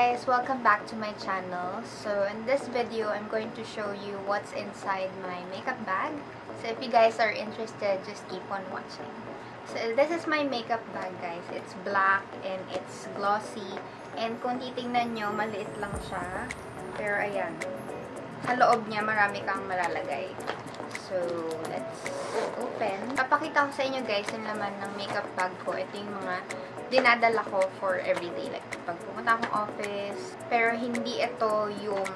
guys! Welcome back to my channel. So in this video, I'm going to show you what's inside my makeup bag. So if you guys are interested, just keep on watching. So this is my makeup bag guys. It's black and it's glossy. And kung titingnan nyo, maliit lang siya. Pero ayan, sa loob niya marami kang malalagay. So, let's open. Papakita ko sa inyo guys yung laman ng makeup bag ko. Ito yung mga dinadala ko for everyday. Like, pag pumunta akong office. Pero hindi ito yung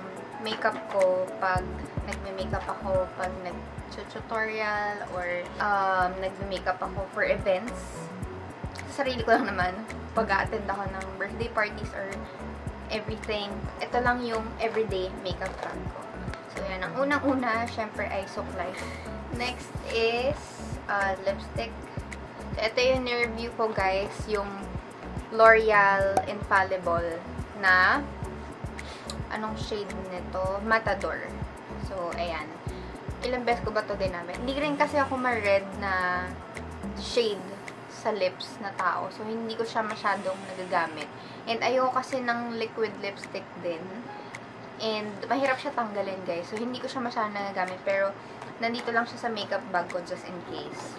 makeup ko pag nagme-makeup ako, pag nag-tutorial, or um, nagme-makeup ako for events. Sarili ko lang naman. Pag-attend ako ng birthday parties or everything. Ito lang yung everyday makeup bag ko. So, yan. Ang unang-una, syempre, ay suklay. Next is uh, lipstick. Ito yung ni-review ko, guys. Yung L'Oreal Infallible na anong shade nito? Matador. So, ayan. Ilang beses ko ba to ginamit? Hindi rin kasi ako ma-red na shade sa lips na tao. So, hindi ko siya masyadong nagagamit. And ayoko kasi ng liquid lipstick din. And mahirap siya tanggalin, guys. So, hindi ko siya masyadong nagagamit. Pero, nandito lang siya sa makeup bag ko just in case.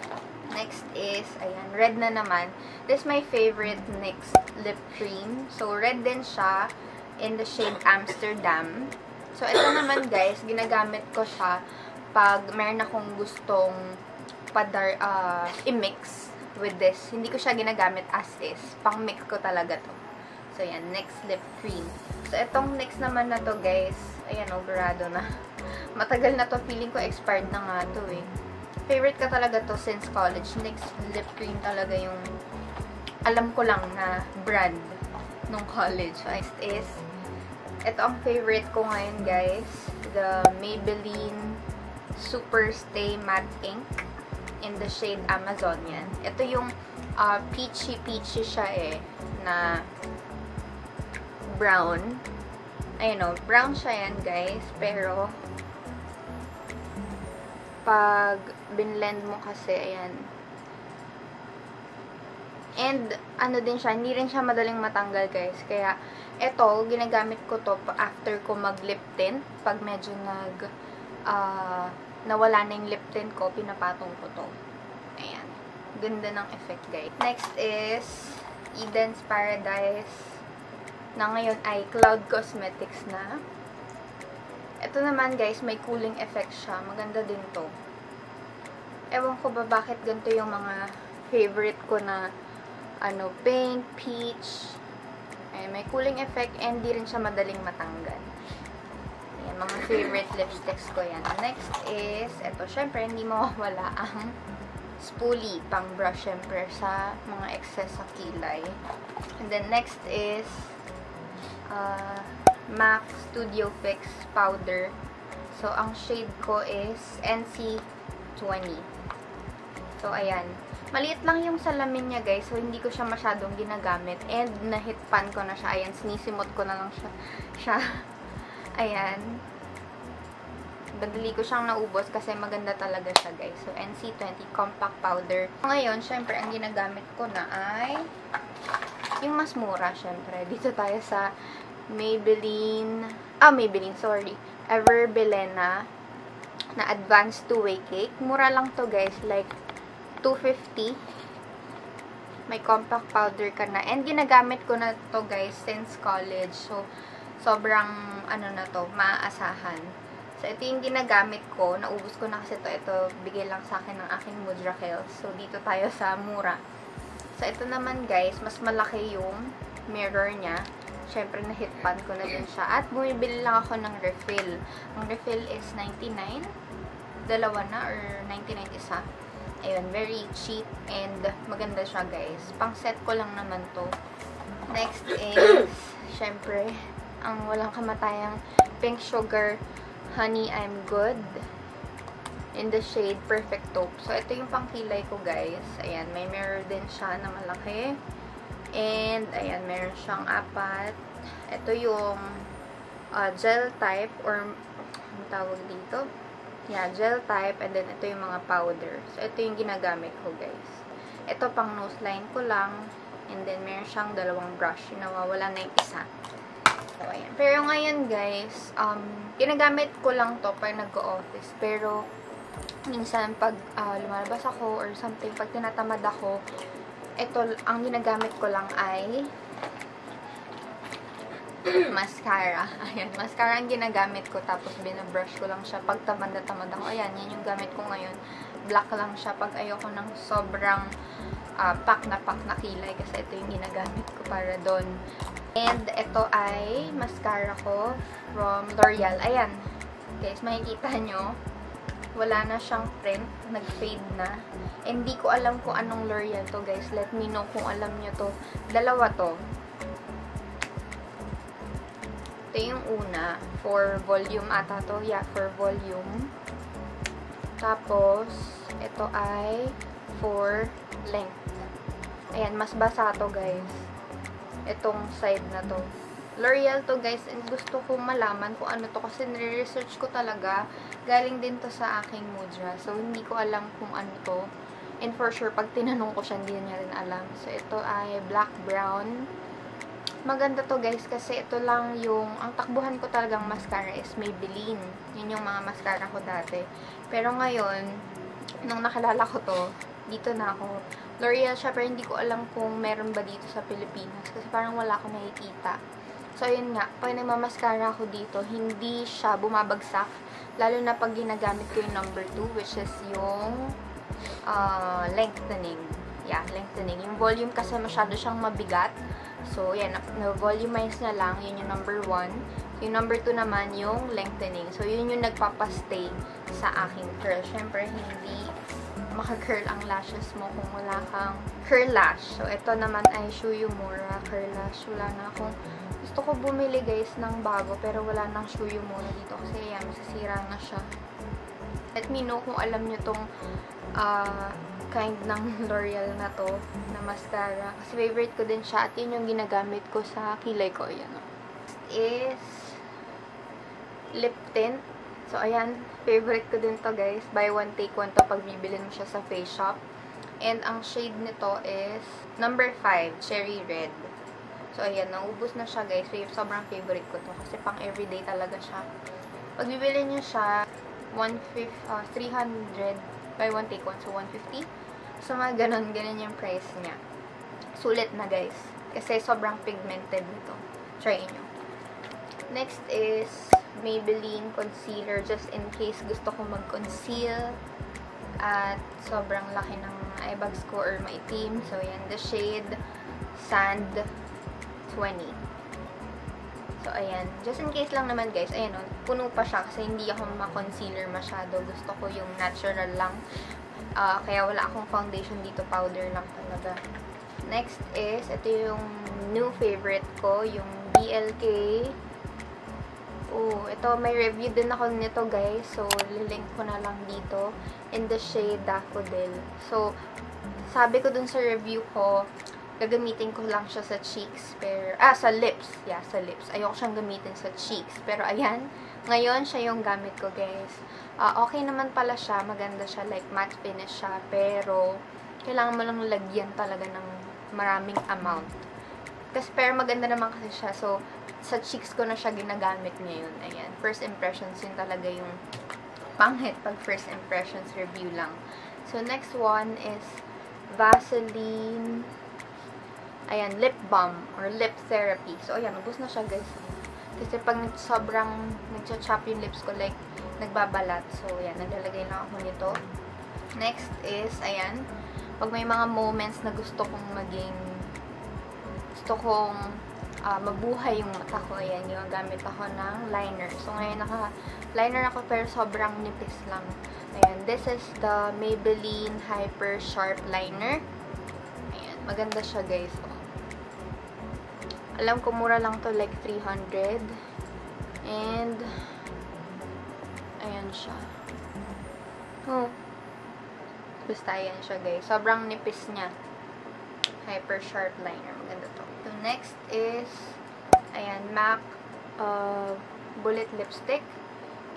Next is, ayan, red na naman. This is my favorite NYX lip cream. So, red din siya in the shade Amsterdam. So, ito naman, guys, ginagamit ko siya pag meron akong gustong padar, uh, i-mix with this. Hindi ko siya ginagamit as is. Pang-mix ko talaga to. So, yan. Next lip cream. So, itong next naman na to, guys. Ayan, overado na. Matagal na to. Feeling ko expired na nga to, eh. Favorite ka talaga to since college. Next lip cream talaga yung alam ko lang na brand nung college. Next is, ito ang favorite ko ngayon, guys. The Maybelline Super Stay Matte Ink in the shade Amazonian. Ito yung peachy-peachy siya eh, na brown. Ayun o, brown siya yan, guys. Pero, pag binlend mo kasi, ayan. And, ano din siya, hindi rin siya madaling matanggal, guys. Kaya, ito, ginagamit ko to after ko mag-lip tint. Pag medyo nag, uh, nawala na yung lip tint ko, pinapatong ko to. Ayan. Ganda ng effect, guys. Next is, Eden's Paradise na ngayon ay Cloud Cosmetics na. Ito naman guys, may cooling effect siya. Maganda din to. Ewan ko ba bakit ganito yung mga favorite ko na ano, pink, peach. Ayan, may cooling effect and di rin siya madaling matanggal. Ayan, mga favorite lipsticks ko yan. Next is, ito, syempre, hindi mawawala ang spoolie pang brush, syempre, sa mga excess sa kilay. And then, next is, uh, MAC Studio Fix Powder. So, ang shade ko is NC20. So, ayan. Maliit lang yung salamin niya, guys. So, hindi ko siya masyadong ginagamit. And, na-hit pan ko na siya. Ayan, sinisimot ko na lang siya. siya. ayan. Badali ko siyang naubos kasi maganda talaga siya, guys. So, NC20 Compact Powder. Ngayon, syempre, ang ginagamit ko na ay yung mas mura, syempre. Dito tayo sa Maybelline, ah, Maybelline, sorry. Ever Belena na Advanced Two-Way Cake. Mura lang to, guys. Like, 250 May compact powder ka na. And ginagamit ko na to, guys, since college. So, sobrang, ano na to, maaasahan. So, ito yung ginagamit ko. Naubos ko na kasi to. Ito, bigay lang sa akin ng aking Mudra Health. So, dito tayo sa mura. So, ito naman, guys, mas malaki yung mirror niya. Siyempre, na-hit pan ko na din siya. At bumibili lang ako ng refill. Ang refill is 99. Dalawa na or 99 isa. Ayun, very cheap and maganda siya, guys. Pang set ko lang naman to. Next is, syempre, ang walang kamatayang pink sugar honey I'm good in the shade Perfect Taupe. So, ito yung pangkilay ko, guys. Ayan, may mirror din siya na malaki. And, ayan, meron siyang apat. Ito yung uh, gel type or ano tawag dito? Yeah, gel type. And then, ito yung mga powder. So, ito yung ginagamit ko, guys. Ito, pang nose line ko lang. And then, meron siyang dalawang brush. Nawawala na yung isa. So, ayan. Pero ngayon, guys, um, ginagamit ko lang to pag nag-office. Pero, minsan, pag uh, lumalabas ako or something, pag tinatamad ako, ito, ang ginagamit ko lang ay mascara. Ayan, mascara ang ginagamit ko. Tapos, binabrush ko lang siya. Pag tamad na tamad ako, ayan, yan yung gamit ko ngayon. Black lang siya. Pag ayoko ng sobrang uh, pack na pack na kilay. Kasi ito yung ginagamit ko para doon. And ito ay mascara ko from L'Oreal. Ayan. Guys, makikita nyo. Wala na siyang print. Nag-fade na. Hindi ko alam kung anong L'Oreal to, guys. Let me know kung alam nyo to. Dalawa to. Ito yung una. For volume ata to. Yeah, for volume. Tapos, ito ay for length. Ayan, mas basa to, guys itong side na to. L'Oreal to guys, and gusto kong malaman kung ano to kasi nire-research ko talaga. Galing din to sa aking mudra. So, hindi ko alam kung ano to. And for sure, pag tinanong ko siya, hindi niya rin alam. So, ito ay black brown. Maganda to guys kasi ito lang yung, ang takbuhan ko talagang mascara is Maybelline. Yun yung mga mascara ko dati. Pero ngayon, nung nakilala ko to, dito na ako L'Oreal siya, pero hindi ko alam kung meron ba dito sa Pilipinas. Kasi parang wala akong nakikita. So, yun nga. Pag nagmamaskara ako dito, hindi siya bumabagsak. Lalo na pag ginagamit ko yung number 2, which is yung uh, lengthening. Yeah, lengthening. Yung volume kasi masyado siyang mabigat. So, yan. Na-volumize na lang. Yun yung number 1. Yung number 2 naman, yung lengthening. So, yun yung nagpapastay sa aking curl. Siyempre, hindi maka-curl ang lashes mo kung wala kang curl lash. So, ito naman ay Shuyumura curl lash. Wala na akong gusto ko bumili guys ng bago pero wala nang Shuyumura dito kasi yan, masisira na siya. Let me know kung alam nyo tong uh, kind ng L'Oreal na to na mascara. Kasi favorite ko din siya at yun yung ginagamit ko sa kilay ko. Ayan. Is lip tint So, ayan. Favorite ko din to guys. Buy one, take one to pag bibili mo siya sa face shop. And ang shade nito is number 5, Cherry Red. So, ayan. Naubos na siya guys. Sobrang favorite ko to. Kasi pang everyday talaga siya. Pag bibili niyo siya, 150, uh, 300, buy one, take one. So, 150. So, mga ganun. Ganun yung price niya. Sulit na guys. Kasi sobrang pigmented nito. Try nyo. Next is Maybelline concealer just in case gusto ko mag-conceal at sobrang laki ng eye bags ko or maitim. So, yan. The shade Sand 20. So, ayan. Just in case lang naman, guys. Ayan, oh, puno pa siya kasi hindi ako ma-concealer masyado. Gusto ko yung natural lang. Uh, kaya wala akong foundation dito. Powder lang talaga. Next is, ito yung new favorite ko. Yung BLK Oh, ito, may review din ako nito, guys. So, lilink ko na lang dito. In the shade Daffodil. So, sabi ko dun sa review ko, gagamitin ko lang siya sa cheeks. Pero, ah, sa lips. Yeah, sa lips. Ayoko siyang gamitin sa cheeks. Pero, ayan. Ngayon, siya yung gamit ko, guys. Uh, okay naman pala siya. Maganda siya. Like, matte finish siya. Pero, kailangan mo lang lagyan talaga ng maraming amount. Kasi, pero maganda naman kasi siya. So, sa cheeks ko na siya ginagamit ngayon. Ayan. First impressions yun talaga yung pangit pag first impressions review lang. So, next one is Vaseline ayan, lip balm or lip therapy. So, ayan, ubos na siya, guys. Kasi pag sobrang nagcha-chop yung lips ko, like, nagbabalat. So, ayan, naglalagay lang ako nito. Next is, ayan, pag may mga moments na gusto kong maging, gusto kong uh, mabuhay yung mata ko. Ayan, yung gamit ako ng liner. So, ngayon naka-liner ako pero sobrang nipis lang. Ayan, this is the Maybelline Hyper Sharp Liner. Ayan, maganda siya guys. Alam ko mura lang to like 300. And, ayan siya. Oh. Basta ayan siya guys. Sobrang nipis niya. Hyper Sharp Liner. Maganda to. So, next is, ayan, MAC uh, Bullet Lipstick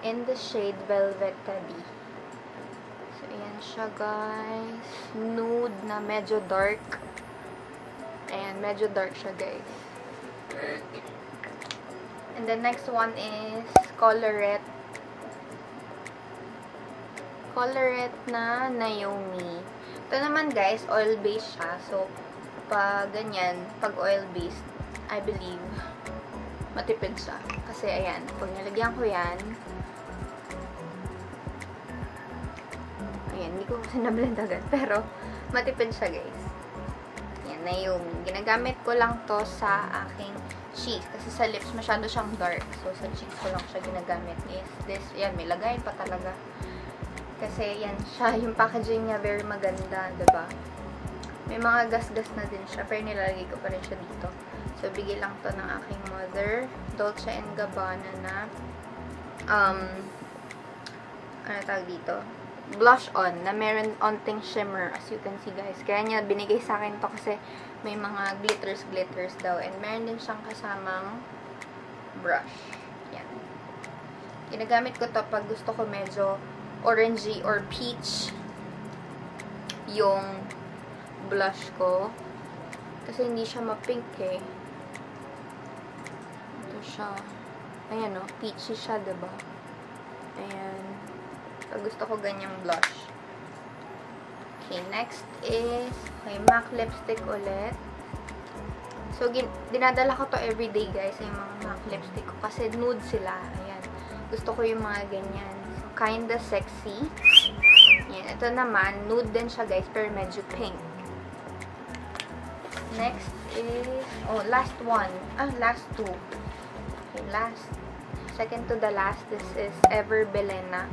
in the shade Velvet Teddy. So, ayan siya, guys. Nude na medyo dark. Ayan, medyo dark siya, guys. And the next one is Colorette. Colorette na Naomi. Ito naman guys, oil-based siya. So, pag ganyan, pag oil-based, I believe, matipid siya. Kasi ayan, pag nalagyan ko yan, ayan, hindi ko kasi agad. Pero, matipid siya guys. Naomi. Ginagamit ko lang to sa aking cheeks. Kasi sa lips, masyado siyang dark. So, sa cheeks ko lang siya ginagamit. Is this, yan, may lagayan pa talaga. Kasi, yan siya. Yung packaging niya, very maganda, ba diba? May mga gas-gas na din siya. Pero nilalagay ko pa rin siya dito. So, bigay lang to ng aking mother. Dolce and Gabbana na um, ano tawag dito? Blush on na meron onting shimmer as you can see guys. Kaya niya binigay sa akin to kasi may mga glitters glitters daw and meron din siyang kasamang brush. Yan. Ginagamit ko to pag gusto ko medyo orangey or peach yung blush ko. Kasi hindi siya ma-pink eh. Ito siya. Ayan o, oh, peachy siya, diba? Ayan. Pag gusto ko ganyang blush. Okay, next is, okay, MAC lipstick ulit. So, dinadala ko to everyday, guys, yung mga MAC lipstick ko. Kasi nude sila. Ayan. Gusto ko yung mga ganyan. So, kinda sexy. Ayan. Ito naman, nude din siya, guys, pero medyo pink. Next is, oh, last one. Ah, last two. Okay, last. Second to the last, this is Ever Belena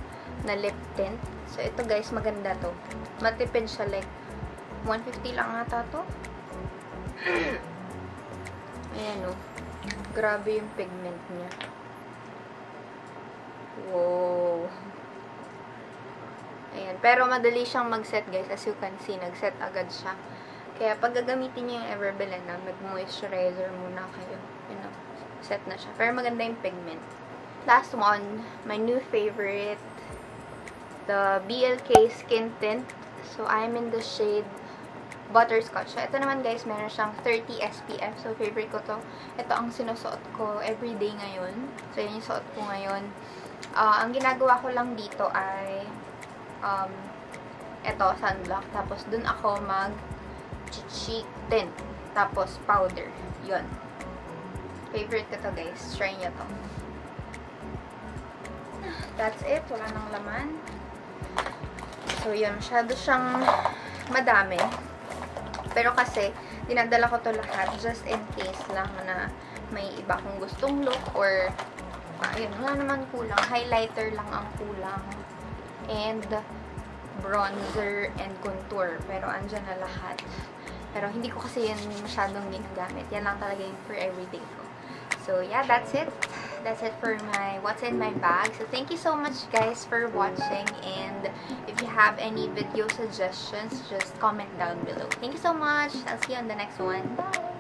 na lip tint. So, ito guys, maganda to. Matipid siya, like, 150 lang ata to. Ayan, oh. Grabe yung pigment niya. Wow. Ayan. Pero madali siyang mag-set, guys. As you can see, nag-set agad siya. Kaya pag gagamitin niyo yung Everbelen na, mag-moisturizer muna kayo. You know, set na siya. Pero maganda yung pigment. Last one, my new favorite, the BLK Skin Tint. So, I'm in the shade Butterscotch. So, ito naman guys, meron siyang 30 SPF. So, favorite ko to. Ito ang sinusuot ko everyday ngayon. So, yun yung suot ko ngayon. Uh, ang ginagawa ko lang dito ay um, ito, sunblock. Tapos, dun ako mag cheek tint. Tapos, powder. Yun. Favorite ko to, guys. Try nyo to. That's it. Wala nang laman. So, yun. Masyado siyang madami. Pero kasi, dinadala ko to lahat just in case lang na may iba kong gustong look or ayun, wala naman kulang. Highlighter lang ang kulang. And bronzer and contour. Pero andyan na lahat. Pero hindi ko kasi yan masyadong ginagamit. Yan lang talaga yung for everyday ko. So, yeah, that's it. That's it for my what's in my bag. So, thank you so much, guys, for watching. And if you have any video suggestions, just comment down below. Thank you so much. I'll see you on the next one. Bye!